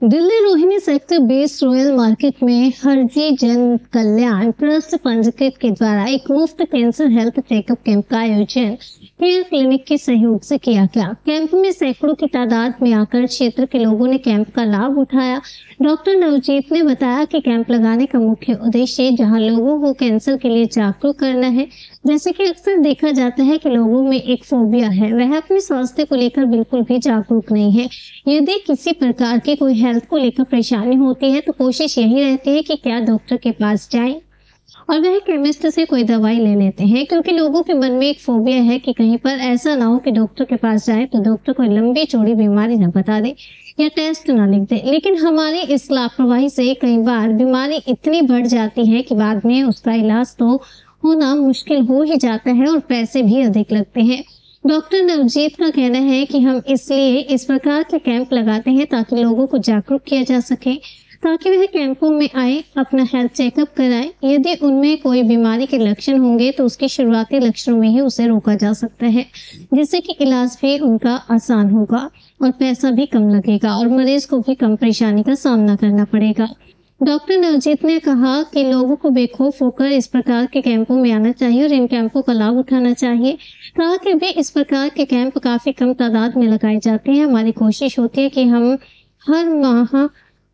Delhi Rohini sector based royal market में हरजी जन Kalyan trust पंजीकृत के द्वारा एक मुफ़्त कैंसर हेल्थ चेकअप कैंप का आयोजन केयर क्लिनिक के सहयोग से किया गया। कैंप में सैकड़ों की तादाद में आकर क्षेत्र के लोगों ने कैंप का लाभ उठाया। डॉक्टर नवजीत ने बताया कि कैंप लगाने का मुख्य उद्देश्य जहाँ लोगों को कैंसर के लिए जागरूक करना है जैसे कि अक्सर देखा जाता है कि लोगों में एक फोबिया है, वह अपने स्वास्थ्य को लेकर बिल्कुल भी जागरूक नहीं है। यदि किसी प्रकार की कोई हेल्थ को लेकर परेशानी होती है तो कोशिश यही रहती है कि क्या डॉक्टर के पास जाए और वह केमिस्ट से कोई दवाई ले लेते हैं, क्योंकि लोगों के मन में एक फोबिया है कि कहीं पर ऐसा ना हो कि डॉक्टर के पास जाए तो डॉक्टर कोई लंबी चौड़ी बीमारी न बता दे या टेस्ट ना लिख दे। लेकिन हमारी इस लापरवाही से कई बार बीमारी इतनी बढ़ जाती है कि बाद में उसका इलाज तो होना मुश्किल हो ही जाता है और पैसे भी अधिक लगते हैं। डॉक्टर नवजीत का कहना है कि हम इसलिए इस प्रकार के कैंप लगाते हैं ताकि लोगों को जागरूक किया जा सके, ताकि वह कैंपों में आए, अपना हेल्थ चेकअप कराए। यदि उनमें कोई बीमारी के लक्षण होंगे तो उसके शुरुआती लक्षणों में ही उसे रोका जा सकता है, जिससे कि इलाज भी उनका आसान होगा और पैसा भी कम लगेगा और मरीज़ को भी कम परेशानी का सामना करना पड़ेगा। डॉक्टर नवजीत ने कहा कि लोगों को बेखौफ होकर इस प्रकार के कैंपों में आना चाहिए और इन कैंपों का लाभ उठाना चाहिए। कहा कि भी इस प्रकार के कैंप काफ़ी कम तादाद में लगाए जाते हैं। हमारी कोशिश होती है कि हम हर माह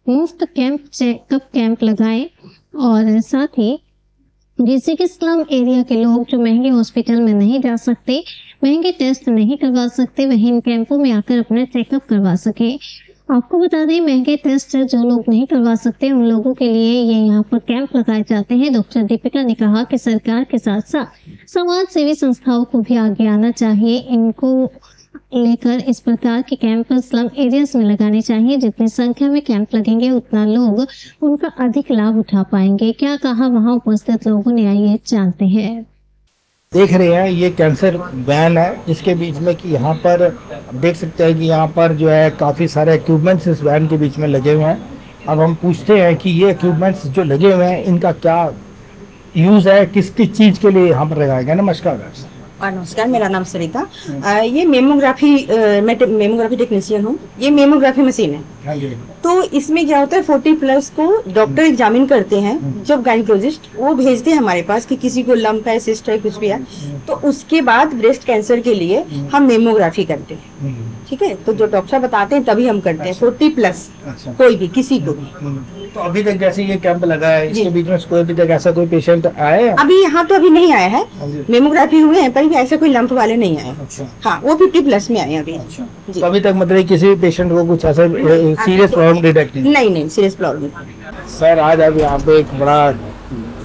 मुफ़्त कैंप चेकअप कैंप लगाएँ और साथ ही जिससे कि स्लम एरिया के लोग जो महँगे हॉस्पिटल में नहीं जा सकते, महँगे टेस्ट नहीं करवा सकते, वही इन कैंपों में आकर अपना चेकअप करवा सके। आपको बता दें, महँगे टेस्ट जो लोग नहीं करवा सकते, उन लोगों के लिए ये यहाँ पर कैंप लगाए जाते हैं। डॉक्टर दीपिका ने कहा कि सरकार के साथ साथ समाज सेवी संस्थाओं को भी आगे आना चाहिए। इनको लेकर इस प्रकार के कैंप स्लम एरियाज़ में लगाने चाहिए। जितनी संख्या में कैंप लगेंगे, उतना लोग उनका अधिक लाभ उठा पाएँगे। क्या कहा, वहाँ उपस्थित लोगों ने आइए, जानते हैं। देख रहे हैं, ये कैंसर वैन है, जिसके बीच में कि यहाँ पर देख सकते हैं कि यहाँ पर जो है काफ़ी सारे इक्विपमेंट्स इस वैन के बीच में लगे हुए हैं। अब हम पूछते हैं कि ये इक्विपमेंट्स जो लगे हुए हैं, इनका क्या यूज़ है किस किस चीज़ के लिए यहाँ पर लगाया गया नमस्कार नमस्कार मेरा नाम सरिता। ये मेमोग्राफी मैं मेमोग्राफी टेक्नीशियन हूँ। ये मेमोग्राफी मशीन है। हाँ तो इसमें क्या होता है फोर्टी प्लस को डॉक्टर एग्जामिन करते हैं जब गायनिकोलॉजिस्ट वो भेजते हैं हमारे पास कि किसी को लंप है सिस्ट है कुछ भी है तो उसके बाद ब्रेस्ट कैंसर के लिए हम मेमोग्राफी करते हैं। हम्म, ठीक है? तो जो डॉक्टर बताते हैं तभी हम करते हैं। फोर्टी प्लस अच्छा। कोई भी किसी को भी। हम्म, तो अभी तक जैसे ये कैंप लगा है इसके बीच में कोई अभी तक ऐसा कोई पेशेंट आया अभी यहाँ तो अभी नहीं आया है। हाँ मेमोग्राफी हुए हैं पर ऐसे कोई लंप वाले नहीं आए। अच्छा। हाँ वो फिफ्टी प्लस में आए अभी। अच्छा। जी। तो अभी तक मतलब किसी भी पेशेंट को कुछ ऐसा सीरियस प्रॉब्लम डिटेक्ट नहीं। नहीं नहीं सीरियस प्रॉब्लम सर आज आप यहाँ पे एक बड़ा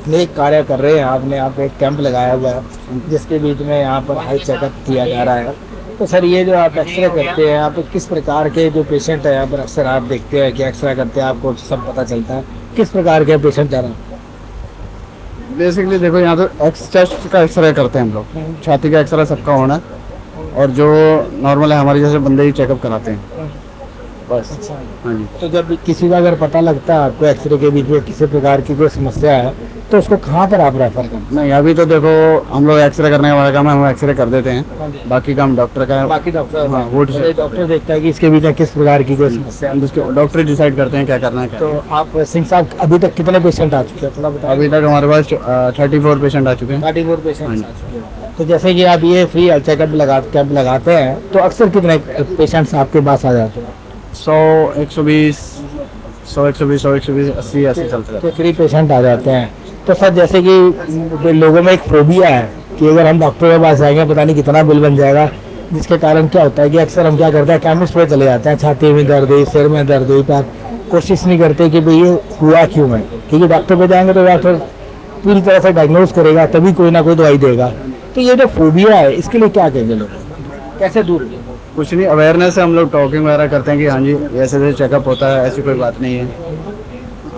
नेक कार्य कर रहे हैं। आपने यहाँ पे एक कैंप लगाया हुआ है जिसके बीच में यहाँ पर हेल्थ चेकअप किया जा रहा है। तो सर ये जो आप एक्सरे करते हैं यहाँ पे किस प्रकार के जो पेशेंट है यहाँ पर अक्सर आप देखते हैं कि एक्सरे करते हैं आपको सब पता चलता है। किस प्रकार के पेशेंट जा रहे हैं? बेसिकली देखो यहाँ तो एक्स चेस्ट का एक्सरे करते हैं हम लोग। छाती का एक्सरे सबका होना है और जो नॉर्मल है हमारे जैसे बंदे ही चेकअप कराते हैं। बस। हाँ जी। तो जब किसी का अगर पता लगता है आपको एक्सरे के बीच में किसी प्रकार की कोई समस्या है तो उसको कहाँ पर आप रेफर करते नहीं अभी तो देखो हम लोग एक्सरे करने वाला काम है हम एक्सरे कर देते हैं। बाकी काम डॉक्टर का है। बाकी डॉक्टर हाँ, वो डॉक्टर देखता है कि इसके बीच किस प्रकार की कोई समस्या डॉक्टर डिसाइड करते हैं क्या करना है। क्या तो आप सिंह साहब अभी तक कितने पेशेंट आ चुके हैं? थोड़ा अभी तक हमारे पास थर्टी फोर पेशेंट आ चुके हैं। थर्टी फोर पेशेंट तो जैसे कि आप ये फ्री चेकअप लगा कैंप लगाते हैं तो अक्सर कितने पेशेंट्स आपके पास आ जाते हैं? सौ एक सौ बीस सौ एक सौ बीस सौ एक सौ बीस अस्सी अस्सी चलते रहते तो फ्री पेशेंट आ जाते हैं। तो सर, जैसे कि लोगों में एक फोबिया है कि अगर हम डॉक्टर के पास जाएँगे, पता नहीं कितना बिल बन जाएगा, जिसके कारण क्या होता है कि अक्सर हम क्या करते हैं केमिस्ट पे चले जाते हैं, छाती में दर्द हुई, सिर में दर्द हुई, पर। कोशिश नहीं करते कि भाई ये हुआ क्यों है, क्योंकि डॉक्टर पे जाएँगे तो डॉक्टर पूरी तरह से डायग्नोज करेगा, तभी कोई ना कोई दवाई देगा। तो ये जो फोबिया है, इसके लिए क्या कहेंगे लोग? कैसे दूर कुछ नहीं अवेयरनेस है हम लोग टॉकिंग वगैरह करते हैं कि हाँ जी ऐसे ऐसे चेकअप होता है, ऐसी कोई बात नहीं है।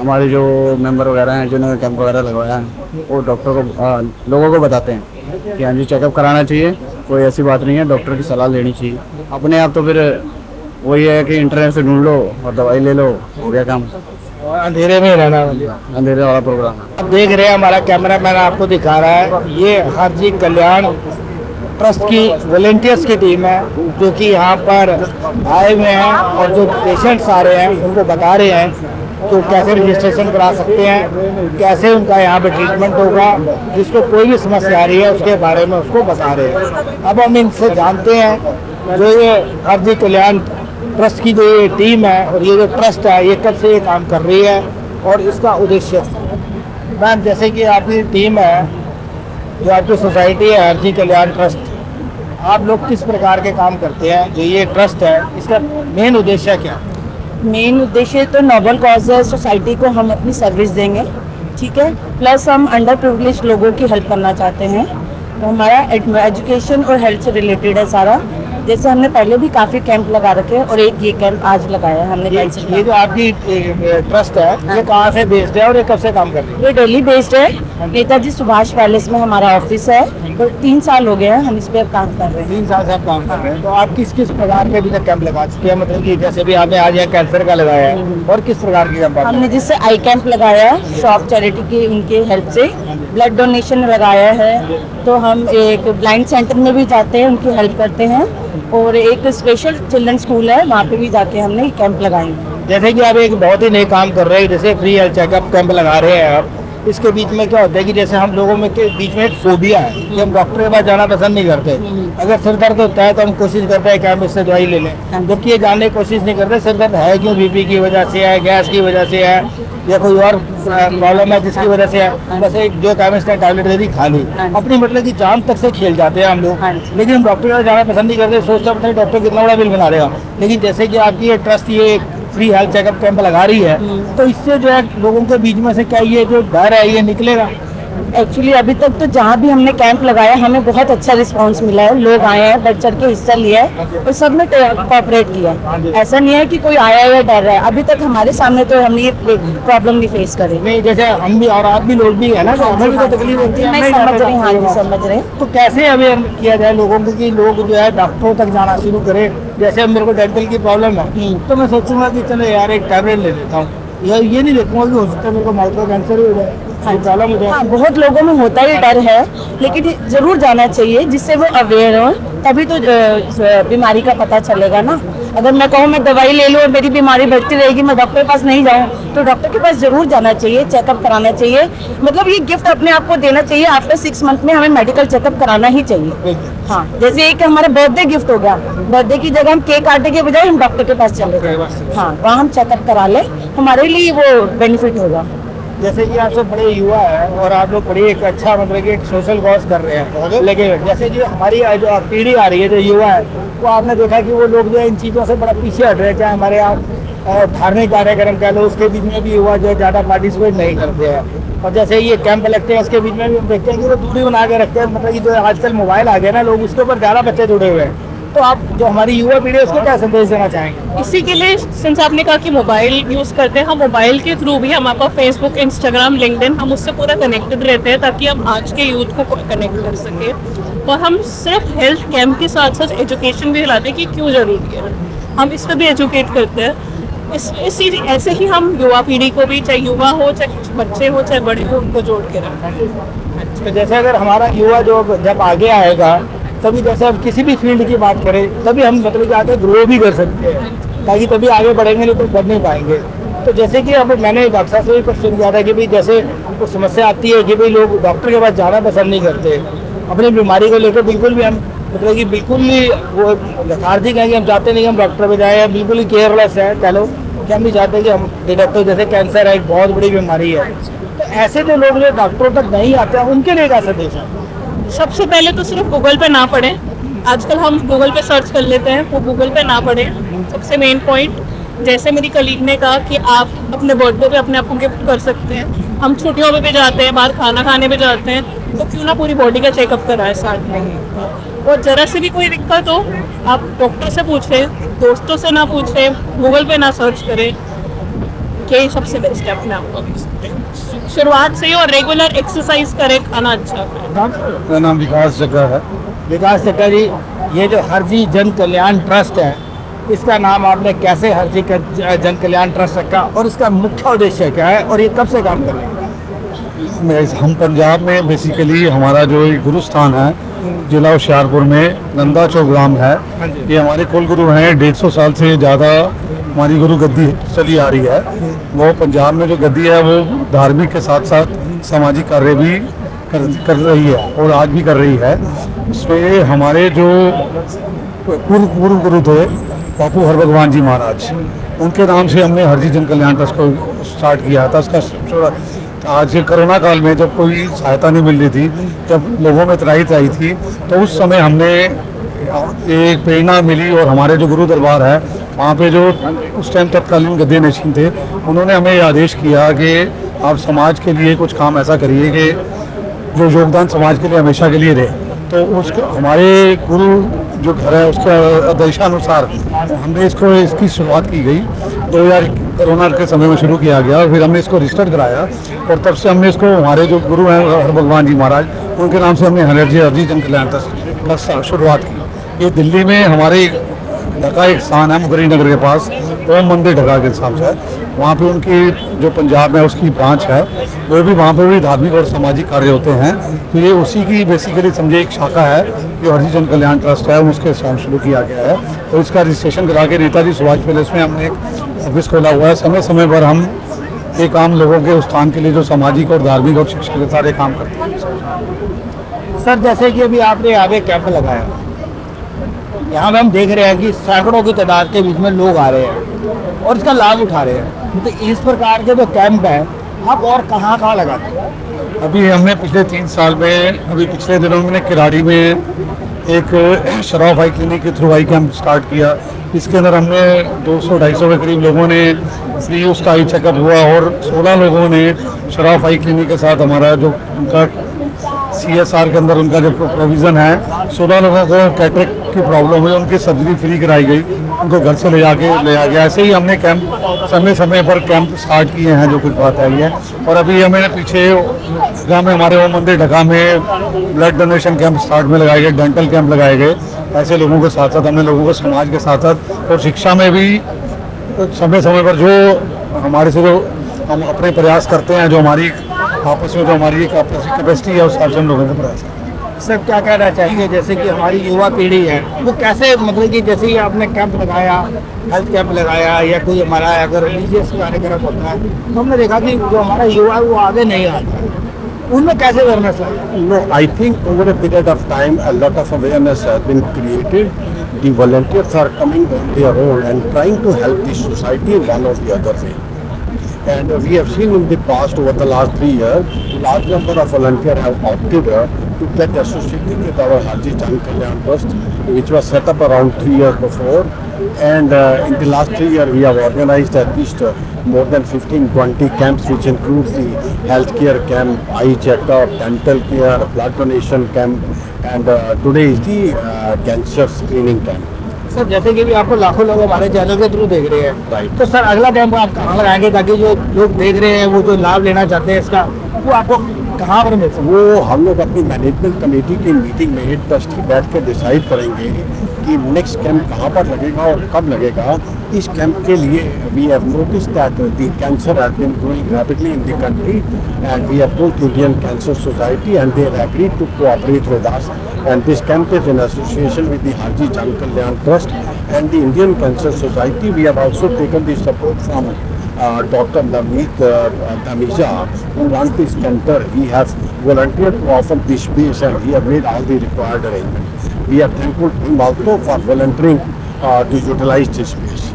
हमारे जो मेंबर वगैरह हैं जिन्होंने कैंप वगैरह लगवाया है वो डॉक्टर को आ, लोगों को बताते हैं कि हाँ जी चेकअप कराना चाहिए कोई ऐसी बात नहीं है डॉक्टर की सलाह लेनी चाहिए। अपने आप तो फिर वही है कि इंटरनेट से ढूंढ लो और दवाई ले लो हो गया काम। अंधेरे में ही रहना अंधेरे वाला प्रोग्राम अब देख रहे हैं हमारा कैमरा मैन आपको दिखा रहा है ये हरजी कल्याण ट्रस्ट की वॉलेंटियर्स की टीम है जो कि यहाँ पर आए हुए हैं और जो पेशेंट्स आ रहे हैं उनको बता रहे हैं तो कैसे रजिस्ट्रेशन करा सकते हैं? कैसे उनका यहाँ पे ट्रीटमेंट होगा? जिसको कोई भी समस्या आ रही है, उसके बारे में उसको बता रहे हैं। अब हम इनसे जानते हैं, जो ये हरजी कल्याण ट्रस्ट की जो ये टीम है और ये जो ट्रस्ट है, ये कब से ये काम कर रही है और इसका उद्देश्य? मैम, जैसे कि आपकी टीम है, जो आपकी सोसाइटी है हरजी कल्याण ट्रस्ट आप लोग किस प्रकार के काम करते हैं? जो ये ट्रस्ट है, इसका मेन उद्देश्य क्या? है मेन उद्देश्य तो नोबल कॉज है सोसाइटी को हम अपनी सर्विस देंगे, ठीक है? प्लस हम अंडर प्रिवलेज लोगों की हेल्प करना चाहते हैं। तो हमारा एजुकेशन और हेल्थ से रिलेटेड है सारा। जैसे हमने पहले भी काफ़ी कैंप लगा रखे हैं और एक ये कैंप आज लगाया हमने ये, ये जो आपकी ट्रस्ट है हाँ। ये कहाँ से बेस्ड है और ये कब से काम कर रही है? ये डेली बेस्ड है। नेताजी सुभाष पैलेस में हमारा ऑफ़िस है। तो तीन साल हो गए हैं हम इस पे काम कर रहे हैं। तीन साल से आप काम कर रहे हैं। तो आप किस किस प्रकार के अभी तक कैंप लगा चुके हैं? मतलब कि जैसे भी आपने आज यहाँ कैंसर का लगाया है और किस प्रकार के कैंप हमने जिससे आई कैंप लगाया है शॉप चैरिटी की उनके हेल्प से। ब्लड डोनेशन लगाया है। तो हम एक ब्लाइंड सेंटर में भी जाते हैं, उनकी हेल्प करते हैं। और एक स्पेशल चिल्ड्रन स्कूल है, वहाँ पे भी जाके हमने कैंप लगाए जैसे कि आप एक बहुत ही नए काम कर रहे हैं, जैसे फ्री हेल्थ चेकअप कैंप लगा रहे हैं आप। इसके बीच में क्या होता है कि जैसे हम लोगों में के बीच में एक फोबिया है कि हम डॉक्टर के पास जाना पसंद नहीं करते। अगर सिर दर्द होता है तो हम कोशिश करते हैं कि हम इससे दवाई ले लें। जबकि ये जानने की कोशिश नहीं करते सिर दर्द है क्यों बीपी की वजह से है गैस की वजह से है या कोई और प्रॉब्लम है जिसकी वजह से है। बस एक जो केमिस्ट ने टैबलेट दे दी खा ली। अपनी मतलब की जान तक से खेल जाते हैं हम लोग। हाँ लेकिन हम डॉक्टर के पास जाना पसंद नहीं करते सोचते नहीं डॉक्टर कितना बड़ा बिल बना देगा लेकिन जैसे कि आपकी ये ट्रस्ट ये फ्री हेल्थ चेकअप कैंप लगा रही है तो इससे जो है लोगों के बीच में से क्या ये जो डर है ये निकलेगा? एक्चुअली अभी तक तो जहाँ भी हमने कैंप लगाया हमें बहुत अच्छा रिस्पांस मिला है। लोग आए हैं बढ़ चढ़ के हिस्सा लिया है और सबने कोऑपरेट किया ऐसा नहीं है कि कोई आया है या डर रहा है। अभी तक हमारे सामने तो हमने ये प्रॉब्लम नहीं फेस करी। नहीं जैसे हम भी और आप भी लोग भी है ना तो हमें भी तो तकलीफ़ होती है। समझ रही हूँ हाँ जी समझ रहे हैं। तो कैसे अवेयर किया जाए लोगों को कि लोग जो है डॉक्टरों तक जाना शुरू करें? जैसे मेरे को डेंटल की प्रॉब्लम है तो मैं सोचूँगा कि चलो यार एक टैबलेट ले लेता हूँ। या ये नहीं देखूँगा कि हो सकता है मेरे को माइक्रो कैंसर ही हो जाए प्रॉब्लम हो। जाए। हाँ बहुत लोगों में होता ही डर है लेकिन ज़रूर जाना चाहिए जिससे वो अवेयर हो तभी तो बीमारी का पता चलेगा ना। अगर मैं कहूँ मैं दवाई ले लूँ और मेरी बीमारी बढ़ती रहेगी मैं डॉक्टर के पास नहीं जाऊँ तो डॉक्टर के पास ज़रूर जाना चाहिए चेकअप कराना चाहिए। मतलब ये गिफ्ट अपने आप को देना चाहिए आफ्टर सिक्स मंथ में हमें मेडिकल चेकअप कराना ही चाहिए। हाँ जैसे एक हमारा बर्थडे गिफ्ट हो गया बर्थडे की जगह हम केक काटने के बजाय हम डॉक्टर के पास चले गए। हाँ वहाँ हम चेकअप करा लें हमारे लिए वो बेनिफिट होगा। जैसे कि आप सब बड़े युवा है और आप लोग बड़ी एक अच्छा मतलब कि सोशल कॉज कर रहे हैं। लेकिन जैसे जो हमारी जो पीढ़ी आ रही है जो युवा है वो आपने देखा कि वो लोग जो है इन चीज़ों से बड़ा पीछे हट रहे हैं। चाहे हमारे यहाँ धार्मिक कार्यक्रम कह लो उसके बीच में भी युवा जो है ज़्यादा पार्टिसिपेट नहीं करते हैं। और जैसे ये कैंप लगते हैं उसके बीच में भी हम देखते हैं कि वो दूरी बना के रखते हैं। मतलब कि जो आजकल मोबाइल आ गया ना लोग उसके ऊपर ज़्यादा बच्चे जुड़े हुए हैं। तो आप जो हमारी युवा पीढ़ी है उसको क्या संदेश देना चाहेंगे? इसी के लिए सिंस आपने कहा कि मोबाइल यूज़ करते हैं हम मोबाइल के थ्रू भी हम आपका फेसबुक इंस्टाग्राम लिंक्डइन हम उससे पूरा कनेक्टेड रहते हैं ताकि हम आज के यूथ को कनेक्ट कर सके। और हम सिर्फ़ हेल्थ कैंप के साथ साथ एजुकेशन भी दिलाते हैं कि क्यों ज़रूरी है। हम इस पर भी एजुकेट करते हैं। इस इसी ऐसे ही हम युवा पीढ़ी को भी चाहे युवा हो चाहे बच्चे हो चाहे बड़े हो उनको जोड़ के रखते हैं। तो जैसे अगर हमारा युवा जो जब आगे आएगा तभी जैसे हम किसी भी फ़ील्ड की बात करें, तभी हम मतलब कि आगे ग्रो भी कर सकते हैं, ताकि तभी आगे बढ़ेंगे, नहीं तो बढ़ नहीं पाएँगे। तो जैसे कि अब मैंने डॉक्टर से भी क्वेश्चन किया था कि भाई जैसे कुछ समस्या आती है कि भाई लोग डॉक्टर के पास जाना पसंद नहीं करते, अपनी बीमारी को लेकर बिल्कुल भी हम मतलब कि बिल्कुल भी वो लेथार्जिक है कि हम चाहते नहीं हम डॉक्टर पे जाए बिल्कुल ही केयरलेस है, कह लो कि हम भी चाहते हैं कि हम डॉक्टर जैसे कैंसर है, एक बहुत बड़ी बीमारी है। तो ऐसे जो लोग जो डॉक्टरों तक नहीं आते हैं, उनके लिए क्या संदेश है सबसे पहले तो सिर्फ़ गूगल पे ना पढ़ें। आजकल हम गूगल पे सर्च कर लेते हैं वो गूगल पे ना पढ़ें। सबसे मेन पॉइंट जैसे मेरी कलीग ने कहा कि आप अपने बर्थडे पे अपने आप को गिफ्ट कर सकते हैं। हम छुट्टियों में भी जाते हैं, बाहर खाना खाने भी जाते हैं तो क्यों ना पूरी बॉडी का चेकअप कराएँ साथ में? और जरा से भी कोई दिक्कत हो, आप डॉक्टर से पूछें, दोस्तों से ना पूछें गूगल पे ना सर्च करें, यही सबसे बेस्ट है। अपने आप को शुरुआत से ही और रेगुलर एक्सरसाइज करें खाना अच्छा मेरा नाम विकास जग्गा है। विकास चक्का जी ये जो हरजी जन कल्याण ट्रस्ट है इसका नाम आपने कैसे हरजी क- जन कल्याण ट्रस्ट रखा और इसका मुख्य उद्देश्य क्या है और ये कब से काम कर रहे हैं? हम पंजाब में बेसिकली हमारा जो एक गुरुस्थान है जिला होशियारपुर में नंदा चौक ग्राम है। ये हमारे कुल गुरु हैं डेढ़ सौ साल से ज़्यादा हमारी गुरु गद्दी चली आ रही है। वो पंजाब में जो गद्दी है वो धार्मिक के साथ साथ सामाजिक कार्य भी कर, कर रही है और आज भी कर रही है। इसमें हमारे जो पूर्व पूर्व गुरु थे बापू हर भगवान जी महाराज उनके नाम से हमने हरजी जन कल्याण ट्रस्ट को स्टार्ट किया था। उसका आज कोरोना काल में जब कोई सहायता नहीं मिल रही थी जब लोगों में त्राही त्राही थी तो उस समय हमने एक प्रेरणा मिली और हमारे जो गुरु दरबार है वहाँ पे जो उस टाइम तत्कालीन गद्दे नशीन थे, उन्होंने हमें आदेश किया कि आप समाज के लिए कुछ काम ऐसा करिए कि जो योगदान समाज के लिए हमेशा के लिए रहे। तो उस हमारे गुरु जो घर है, उसके आदेशानुसार हमने इसको, इसकी शुरुआत की गई। दो हज़ार कोरोना के समय में शुरू किया गया, फिर हमने इसको रजिस्टर कराया और तब से हमने इसको, हमारे जो गुरु हैं, हर भगवान जी महाराज, उनके नाम से हमने हरजी अर्जी जन कल्याण ट्रस्ट का शुरुआत की। ये दिल्ली में हमारे ढका एक स्थान है मुगरी नगर के पास, ओम मंदिर ढका के हिसाब से वहाँ पे उनकी जो पंजाब में उसकी ब्रांच है। वो भी वहाँ पे भी धार्मिक और सामाजिक कार्य होते हैं। तो ये उसी की बेसिकली समझे एक शाखा है जो हरजी जन कल्याण ट्रस्ट है, उसके साथ शुरू किया गया है। और तो इसका रजिस्ट्रेशन करा के नेताजी सुभाष पैलेस में हमने एक ऑफ़िस खोला हुआ है। समय समय पर हम एक आम लोगों के उत्थान के लिए जो सामाजिक और धार्मिक और शिक्षा के सारे काम करते हैं। सर, जैसे कि अभी आपने पे कैंप लगाया। यहाँ पे हम देख रहे हैं कि सैकड़ों की तादाद के बीच में लोग आ रहे हैं और इसका लाभ उठा रहे हैं। तो इस प्रकार के जो कैंप है, आप और कहाँ कहाँ लगाते हैं? अभी हमने पिछले तीन साल में, अभी पिछले दिनों में किराड़ी में एक शराब आई क्लिनिक के थ्रू आई कैंप स्टार्ट किया। इसके अंदर हमने 200-250 के करीब लोगों ने फ्री उसका आई चेकअप हुआ और 16 लोगों ने शराब आई क्लिनिक के साथ हमारा जो उनका सी एस आर के अंदर उनका जो प्रोविज़न है, सोलह लोगों को कैटरेक की प्रॉब्लम हुई, उनकी सर्जरी फ्री कराई गई। उनको घर से ले जाके, ले आ गया। ऐसे ही हमने कैंप समय समय पर कैंप स्टार्ट किए हैं, जो कुछ बात आई है। और अभी हमें पीछे ढका में हमारे ओम मंदिर ढका में ब्लड डोनेशन कैंप स्टार्ट में लगाए गए डेंटल कैंप लगाए गए। ऐसे लोगों के साथ साथ, हमने लोगों को समाज के साथ साथ और शिक्षा में भी समय समय पर जो हमारे से जो हम अपने प्रयास करते हैं, जो हमारी आपस में जो हमारी एक आपस कैपेसिटी है, उस हिसाब से हम लोगों को प्रयास करते हैं। सर क्या कहना चाहेंगे? जैसे कि हमारी युवा पीढ़ी है, वो कैसे मतलब कि जैसे ही आपने कैंप लगाया हेल्थ कैंप लगाया या कोई हमारा अगर रिलीजियस कार्यक्रम होता है तो हमने देखा कि जो हमारा युवा है, वो आगे नहीं आता उनमें कैसे I think over a period of time lot of awareness been created the volunteers are coming their own and trying to help the society one of the other way and we have seen in the past over the last three year large number of volunteer have opted uh, to get associated with our Haji Jan Kalyan Trust, which was set up around three years before. And uh, in the last three years, we have organized at least uh, more than 15, 20 camps, which includes the healthcare camp, eye checkup, dental care, blood donation camp, and uh, today is the uh, cancer screening camp. Sir जैसे कि भी आपको लाखों लोग हमारे channel के through देख रहे हैं Right. तो सर अगला कैंप आप कहाँ लगाएँगे ताकि जो लोग देख रहे हैं वो जो लाभ लेना चाहते हैं इसका वो आपको कहाँ पर मिल वो हम लोग अपनी मैनेजमेंट कमेटी की मीटिंग में हेड ट्रस्ट ट्रस्टी बैठ कर डिसाइड करेंगे कि नेक्स्ट कैंप कहाँ पर लगेगा और कब लगेगा इस कैंप के लिए we have notice that the cancer has been growing rapidly in the country and we have told Indian cancer society and they have agreed to cooperate with us this camp is in association with the Haji Jan Kalyan Trust and the Indian Cancer Society. We have also taken the support from uh, Dr. Uh, Dhamija, who center. He has volunteered to offer this space and he has made all the required arrangements. We are thankful to him also for volunteering uh, to utilize this space.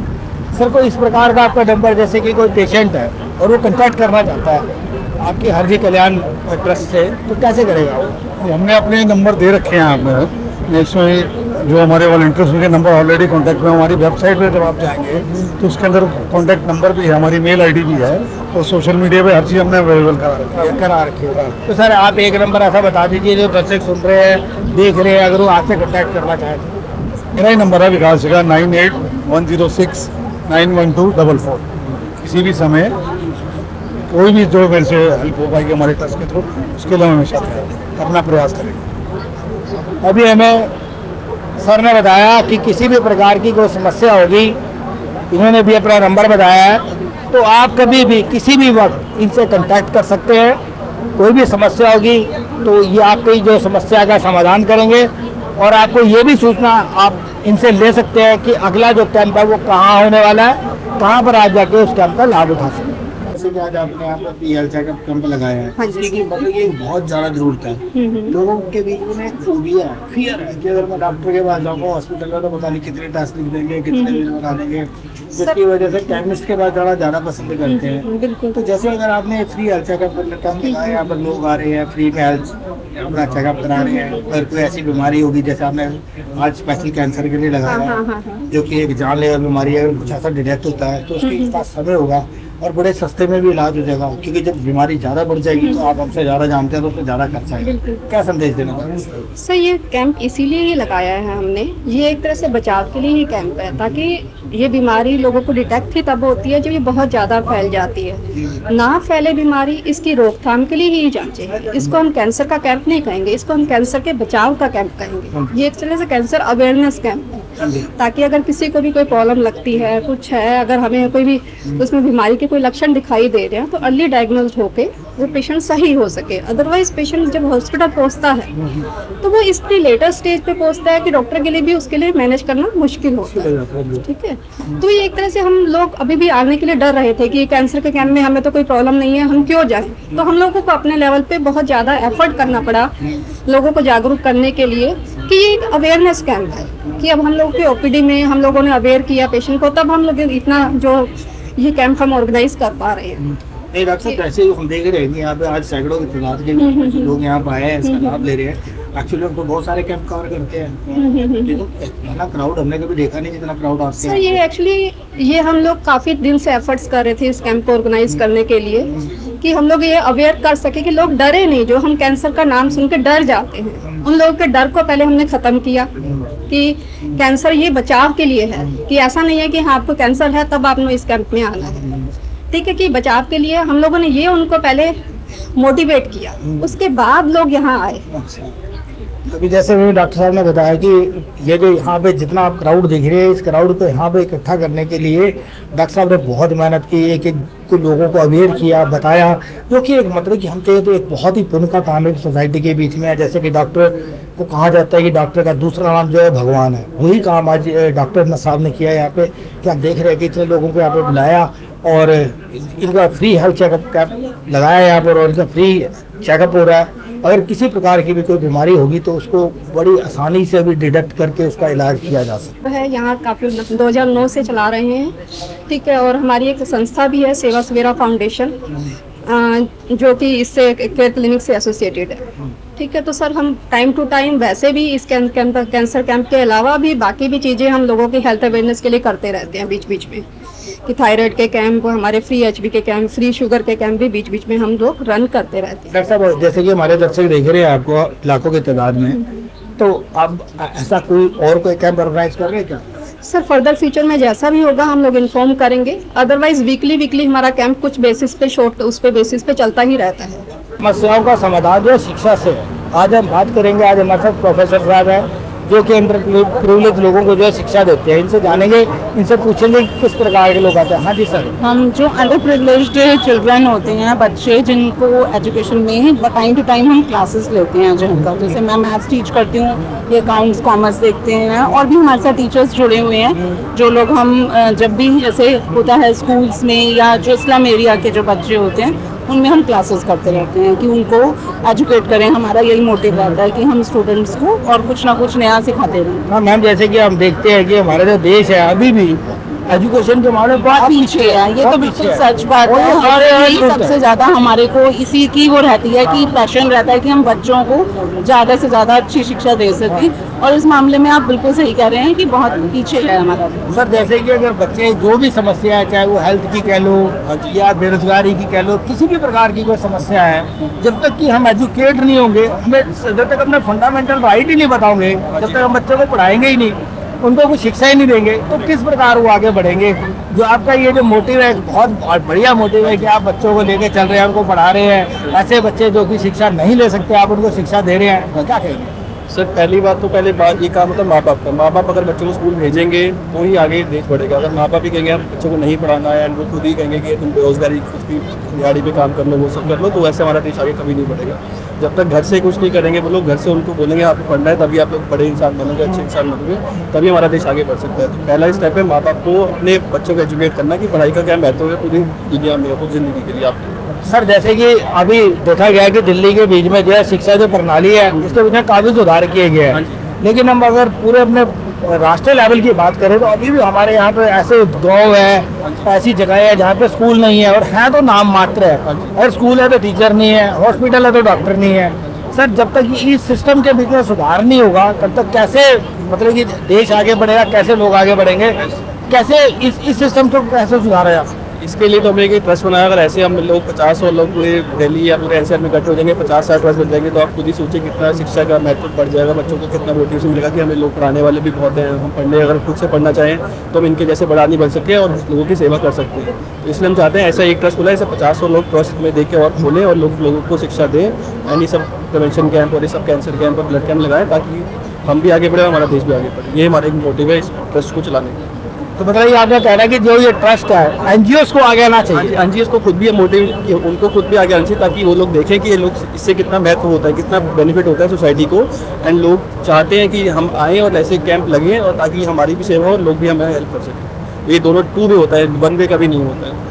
Sir कोई इस प्रकार का आपका number जैसे कि कोई patient है और वो कंटेक्ट करना चाहता है आपकी हरजी कल्याण ट्रस्ट से तो कैसे करेगा वो हमने अपने नंबर दे रखे हैं आपने इसमें जो हमारे वॉल्टियर्स उनके नंबर ऑलरेडी कॉन्टैक्ट में हमारी वेबसाइट पर जब आप जाएँगे तो उसके अंदर कॉन्टैक्ट नंबर भी है हमारी मेल आईडी भी है और सोशल मीडिया पे हर चीज़ हमने अवेलेबल करा रखी है। करा रखिएगा तो सर आप एक नंबर ऐसा बता दीजिए जो दर्शक सुन रहे हैं देख रहे हैं अगर वो आपसे कॉन्टैक्ट करना चाहें तो। मेरा ही नंबर है विकास जगह nine eight one zero six nine one two double four. किसी भी समय कोई भी जो मेरे से हेल्प हो पाएगी हमारे ट्रस्ट के थ्रू उसके लिए हम हमेशा अपना प्रयास करेंगे। अभी हमें सर ने बताया कि किसी भी प्रकार की कोई समस्या होगी, इन्होंने भी अपना नंबर बताया है। तो आप कभी भी किसी भी वक्त इनसे कांटेक्ट कर सकते हैं। कोई भी समस्या होगी तो ये आपकी जो समस्या का समाधान करेंगे। और आपको ये भी सूचना आप इनसे ले सकते हैं कि अगला जो कैंप है वो कहाँ होने वाला है, कहाँ पर आप जाके उस कैंप का लाभ उठा सकते हैं। कि आज आपने पी हेल्थ चेकअप कैंप लगाया है हाँ जी। मतलब ये बहुत ज़्यादा ज़रूरत है। लोगों के बीच में एक फोबिया है। फियर है कि अगर मैं डॉक्टर के पास जाऊँगा हॉस्पिटल में तो पता नहीं कितने टेस्ट लिख देंगे कितने बिल बना देंगे। जिसकी वजह से केमिस्ट के पास जाना ज़्यादा पसंद करते हैं। बिल्कुल। तो जैसे अगर आपने फ्री हेल्थ चेकअप कैंप लगाया यहाँ पर लोग आ रहे हैं फ्री में हेल्थ अपना चेकअप करा रहे हैं अगर कोई ऐसी बीमारी होगी जैसे आपने आज स्पेशल कैंसर के लिए लगाया हाँ, है हाँ। जो कि एक जानलेवा बीमारी है अगर कुछ ऐसा डिटेक्ट होता है तो हम्म, उसके पास समय होगा। और बड़े सस्ते में भी इलाज हो जाएगा क्योंकि जब बीमारी ज़्यादा बढ़ जाएगी तो आप हमसे ज़्यादा जानते हैं तो उसमें ज़्यादा खर्चा क्या संदेश देना सर ये कैंप इसीलिए ही लगाया है हमने ये एक तरह से बचाव के लिए ही कैंप है ताकि ये बीमारी लोगों को डिटेक्ट ही तब होती है जब ये बहुत ज़्यादा फैल जाती है। ना फैले बीमारी इसकी रोकथाम के लिए ही जांचें इसको हम कैंसर का कैंप नहीं कहेंगे इसको हम कैंसर के बचाव का कैंप कहेंगे। ये एक तरह से कैंसर अवेयरनेस कैंप है। ताकि अगर किसी को भी कोई प्रॉब्लम लगती है कुछ है अगर हमें कोई भी उसमें बीमारी के कोई लक्षण दिखाई दे रहे हैं तो अर्ली डायग्नोज होके वो पेशेंट सही हो सके। अदरवाइज़ पेशेंट जब हॉस्पिटल पहुँचता है तो वो इसलिए लेटर स्टेज पे पहुँचता है कि डॉक्टर के लिए भी उसके लिए मैनेज करना मुश्किल होता है ठीक है? तो ये एक तरह से हम लोग अभी भी आने के लिए डर रहे थे कि कैंसर के कैंप में हमें तो कोई प्रॉब्लम नहीं है हम क्यों जाएँ? तो हम लोगों को अपने लेवल पे बहुत ज़्यादा एफर्ट करना पड़ा। लोगों को जागरूक करने के लिए कि ये एक अवेयरनेस कैंप है कि अब हम लोग के ओपीडी में हम लोगों ने अवेयर किया पेशेंट को तब हम लोग इतना जो ये कैंप हम ऑर्गेनाइज कर पा रहे हैं। डॉक्टर साहब जैसे हम देख रहे हैं यहाँ पे आज सैकड़ों की तादाद के लोग यहाँ पे आए हैं इसका लाभ ले रहे हैं। एक्चुअली हम तो बहुत सारे कैंप कवर करते हैं। लेकिन इतना क्राउड हमने कभी देखा नहीं जितना क्राउड आपके सर ये एक्चुअली ये हम लोग काफ़ी दिन से एफर्ट्स कर रहे थे इस कैंप को ऑर्गेनाइज करने के लिए। कि हम लोग ये अवेयर कर सके कि लोग डरे नहीं, जो हम कैंसर का नाम सुन के डर जाते हैं। उन लोगों के डर को पहले हमने ख़त्म किया कि कैंसर ये बचाव के लिए है, कि ऐसा नहीं है कि हाँ आपको कैंसर है, तब आपने इस कैंप में आना है। ठीक है कि बचाव के लिए हम लोगों ने ये उनको पहले मोटिवेट किया। उसके बाद लोग यहाँ आए। अभी जैसे अभी डॉक्टर साहब ने बताया कि ये जो यहाँ पे जितना आप क्राउड देख रहे हैं, इस क्राउड को यहाँ पे इकट्ठा करने के लिए डॉक्टर साहब ने बहुत मेहनत की, एक एक को लोगों को अवेयर किया, बताया, जो कि एक मतलब कि हम कहें तो एक बहुत ही पुण्य का काम है सोसाइटी के बीच में। जैसे कि डॉक्टर को कहा जाता है कि डॉक्टर का दूसरा नाम जो है भगवान है। वही काम आज डॉक्टर साहब ने किया यहाँ पे, कि आप देख रहे हैं कि इतने लोगों को यहाँ पे बुलाया और इनका फ्री हेल्थ चेकअप कैंप लगाया यहाँ पर और इनका फ्री चेकअप हो रहा है। अगर किसी प्रकार की भी कोई बीमारी होगी तो उसको बड़ी आसानी से भी डिटेक्ट करके उसका इलाज किया जा सकता है। यहाँ काफ़ी 2009 से चला रहे हैं। ठीक है और हमारी एक संस्था भी है सेवा सवेरा फाउंडेशन जो कि इससे केयर क्लिनिक से एसोसिएटेड है। ठीक है तो सर हम टाइम टू टाइम वैसे भी इस कैं, कैंसर कैंप के अलावा भी बाकी भी चीज़ें हम लोगों की हेल्थ अवेयरनेस के लिए करते रहते हैं बीच बीच में। कि थायराइड के कैंप हमारे फ्री एच के कैंप फ्री शुगर के कैंप भी बीच बीच में हम लोग रन करते रहते हैं। डॉक्टर साहब जैसे कि हमारे दर्शक देख रहे हैं आपको लाखों की तादाद में तो अब ऐसा कोई और कोई कैंप ऑर्गेनाइज कर रहे हैं क्या? सर फर्दर फ्यूचर में जैसा भी होगा हम लोग इन्फॉर्म करेंगे। अदरवाइज़ वीकली वीकली हमारा कैंप कुछ बेसिस पे शॉर्ट उस पे बेसिस पे चलता ही रहता है। समस्याओं का समाधान जो शिक्षा से आज हम बात करेंगे आज हमारे साथ प्रोफेसर साहब हैं। जो कि अंडर प्रिविलेज लोगों को जो है शिक्षा देते हैं, इनसे जानेंगे, इनसे पूछेंगे किस प्रकार के लोग आते हैं। हाँ जी, सर। हम जो अंडर प्रिविलेज्ड चिल्ड्रन होते हैं, बच्चे जिनको एजुकेशन में टाइम टू टाइम हम क्लासेस लेते हैं जो उनका। जैसे मैं मैथ्स टीच करती हूँ, ये अकाउंट्स कॉमर्स देखते हैं, और भी हमारे साथ टीचर्स जुड़े हुए हैं, जो लोग हम जब भी जैसे होता है स्कूल्स में या जो स्लम एरिया के जो बच्चे होते हैं उनमें हम क्लासेस करते रहते हैं कि उनको एजुकेट करें। हमारा यही मोटिव रहता है कि हम स्टूडेंट्स को और कुछ ना कुछ नया सिखाते रहें। हाँ मैम जैसे कि हम देखते हैं कि हमारा जो देश है, अभी भी एजुकेशन के मामले में बहुत पीछे है ये तो बिल्कुल पीछे सच बात है। और यही सबसे ज़्यादा हमारे को इसी की वो रहती है कि पैशन रहता है कि हम बच्चों को ज़्यादा से ज़्यादा अच्छी शिक्षा दे सकें। और इस मामले में आप बिल्कुल सही कह रहे हैं कि बहुत पीछे है हमारा। सर जैसे कि अगर बच्चे जो भी समस्या है चाहे वो हेल्थ की कह लो या बेरोजगारी की कह लो किसी भी प्रकार की कोई समस्या है जब तक कि हम एजुकेट नहीं होंगे हमें जब तक अपने फंडामेंटल राइट ही नहीं बताओगे जब तक हम बच्चों को पढ़ाएँगे ही नहीं। उनको कुछ शिक्षा ही नहीं देंगे तो किस प्रकार वो आगे बढ़ेंगे? जो आपका ये जो मोटिव है, बहुत बढ़िया मोटिव है कि आप बच्चों को लेके चल रहे हैं, उनको पढ़ा रहे हैं। ऐसे बच्चे जो कि शिक्षा नहीं ले सकते, आप उनको शिक्षा दे रहे हैं। तो क्या कहेंगे? सर, पहली बात तो पहले बात ये काम होता है माँ बाप का। माँ बाप अगर बच्चों को स्कूल भेजेंगे तो ही आगे देश बढ़ेगा। अगर माँ बाप ही कहेंगे, आप बच्चों को नहीं पढ़ाना है एंड वो खुद ही कहेंगे कि तुम बेरोजगारी कुछ भी दिहाड़ी पे काम कर लो वो सब कर लो तो वैसे हमारा देश आगे कभी नहीं बढ़ेगा। जब तक घर से कुछ नहीं करेंगे वो लोग, घर से उनको बोलेंगे, आपको पढ़ना है, तभी आप लोग बड़े इंसान बनोगे, अच्छे इंसान बनोगे, तभी हमारा देश आगे बढ़ सकता है। तो पहला स्टेप है माँ बाप को अपने बच्चों को एजुकेट करना कि पढ़ाई का क्या महत्व है पूरी दुनिया में पूरी ज़िंदगी के लिए आपके सर जैसे कि अभी देखा गया है कि दिल्ली के बीच में जो है शिक्षा जो प्रणाली है उसके बीच में काफ़ी सुधार किए गए हाँ। हैं लेकिन हम अगर पूरे अपने राष्ट्रीय लेवल की बात करें तो अभी भी हमारे यहाँ पे ऐसे गाँव है ऐसी जगह है जहाँ पे स्कूल नहीं है और है तो नाम मात्र है। अगर स्कूल है तो टीचर नहीं है हॉस्पिटल है तो डॉक्टर नहीं है। सर जब तक इस सिस्टम के बीच में सुधार नहीं होगा तब तक कैसे मतलब कि देश आगे बढ़ेगा कैसे लोग आगे बढ़ेंगे कैसे इस इस सिस्टम को कैसे सुधारा जा सकता है? इसके लिए तो हमने एक ट्रस्ट बनाया, अगर ऐसे हम लोग पचास सौ लोग पूरे दिल्ली या पूरे एनसीआर में इकट्ठे हो जाएँगे, पचास साठ ट्रस्ट बन जाएँगे तो आप खुद ही सोचिए कितना शिक्षा का महत्व बढ़ जाएगा, बच्चों को कितना मोटिवेशन मिलेगा कि हमें लोग पढ़ाने वाले भी बहुत हैं, हम पढ़ने, अगर खुद से पढ़ना चाहें तो हम इनके जैसे बड़ा नहीं बन सकते और लोगों की सेवा कर सकते हैं। तो इसलिए हम चाहते हैं ऐसा एक ट्रस्ट खुला, ऐसे पचास सौ लोग ट्रस्ट में के और खोलें और लोग, लोगों को शिक्षा दें, एंड ये सब प्रिवेंशन कैंप और ये सब कैंसर कैंप और ब्लड कैंप लगाएँ, ताकि हम भी आगे बढ़े हमारा देश भी आगे बढ़े। ये हमारा एक मोटिव है इस ट्रस्ट को चलाने का। तो मतलब ये आपका रहा है कि जो ये ट्रस्ट है एनजीओ को आगे आना चाहिए। एनजीओ को खुद भी मोटिव उनको खुद भी आगे आना चाहिए ताकि वो लोग देखें कि ये लोग इससे कितना महत्व होता है, कितना बेनिफिट होता है सोसाइटी को। एंड लोग चाहते हैं कि हम आएँ और ऐसे कैंप लगें और ताकि हमारी भी सेवा हो लोग भी हमें हेल्प कर सकें। ये दोनों टू वे होता है वन वे का भी नहीं होता है।